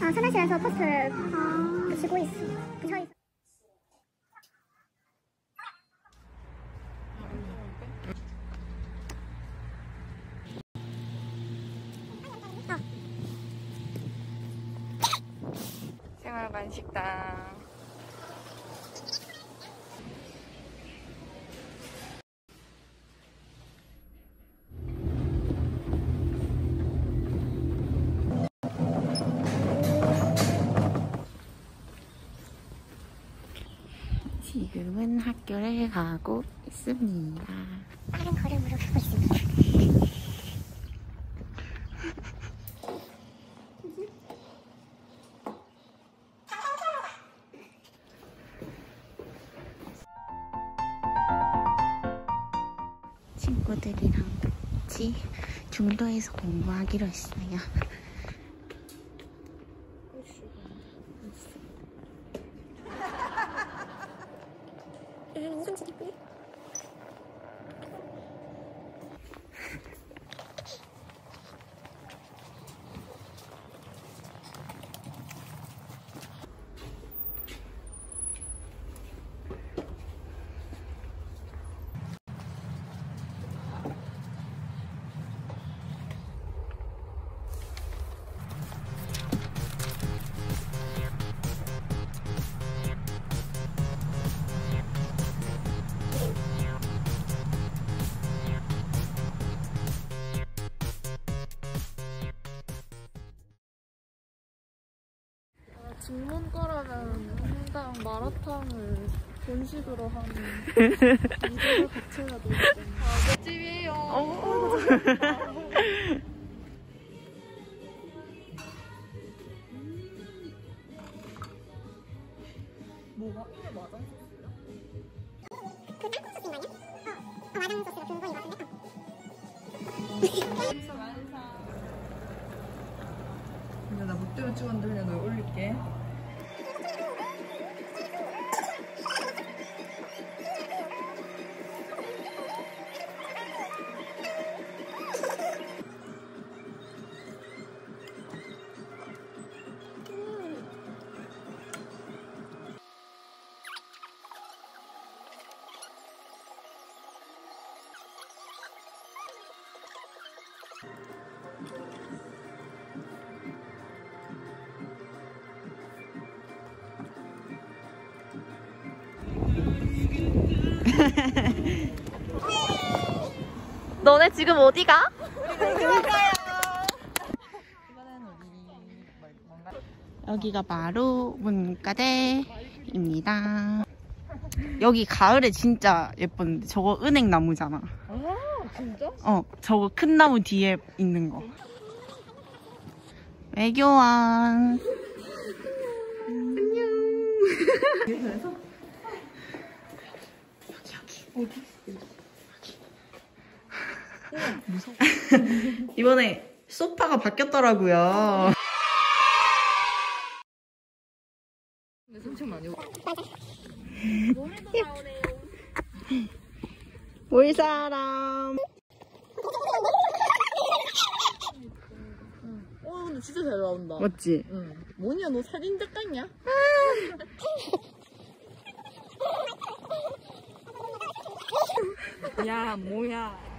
아, 사무실에서 포스터 붙이고 있어. 붙여 있어. 생활관 식당. 지금은 학교를 가고 있습니다. 빠른 걸음으로 가고 있습니다. 친구들이랑 같이 중도에서 공부하기로 했어요. 음, 이건 지겠 직문과라면 항상 마라탕을 본식으로 하는 이대로 자체가 되기 때문에 아, 맛집이에요 그 땅콩 소스 있나요? 어. 어, 마당 소스가 근본인 것 같은데? 근데 나 못되면 찍었는데 그냥 너 올릴게. 너네 지금 어디 가? 여기가 바로 문과대입니다. 여기 가을에 진짜 예쁜데 저거 은행 나무잖아. 아 진짜? 어, 저거 큰 나무 뒤에 있는 거. 외교원. 이번에 소파가 바뀌었더라고요. 올 사람. 어 근데 진짜 잘 나온다 맞지? 응. 뭐냐 너 살인 작가냐? 야 뭐야